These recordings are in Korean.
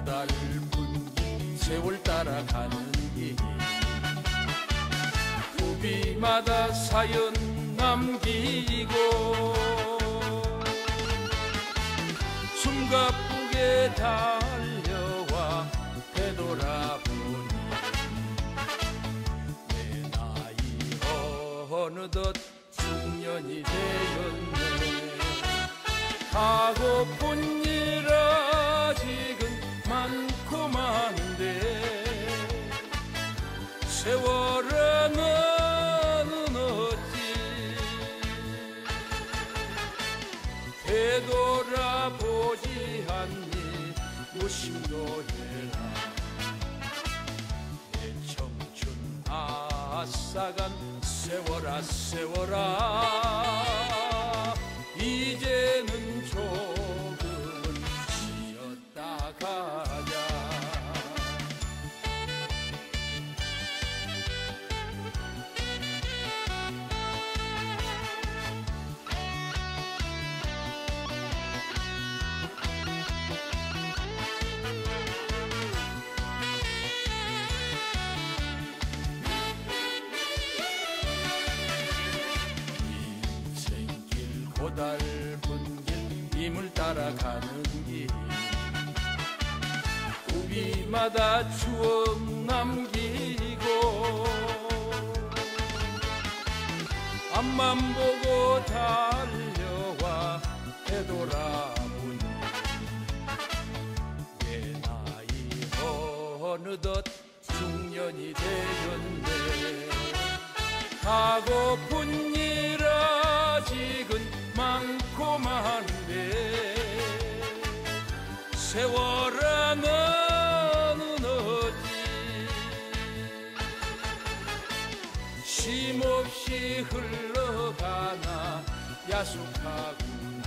고달픈 세월 따라가는 길. 구비마다 사연 남기고 숨가쁘게 달려와 되돌아보니 내 나이 어느덧 중년이 되었네. 가고픈 많고 많은데 세월아 너는 어찌 되돌아보지 않니? 무심도해라. 내 청춘 아싸간 세월아 세월아. 이제는 조 고달픈 길 임을 따라가는 길. 우비마다 추억 남기고 앞만 보고 달려와 되돌아보니 내 나이 어느덧 중년이 되었네. 하고픈 일 세월아 너는 어찌 쉼없이 흘러가나 야속하구나.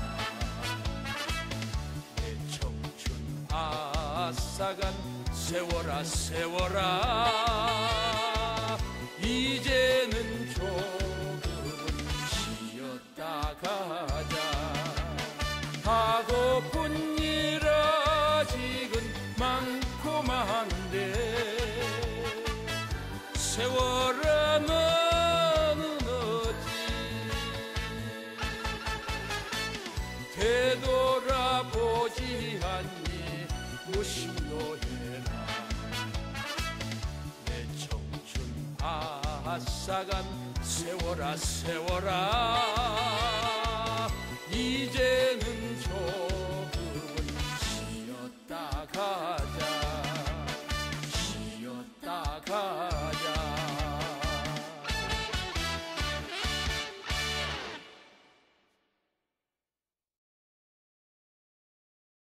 내 청춘 아싸간 세월아 세월아. 이제는 조금은 쉬었다 가자. 하고픈 세월아 너는 어찌 되돌아보지 않니? 무심도해라. 내 청춘 아싸간 세월아 세월아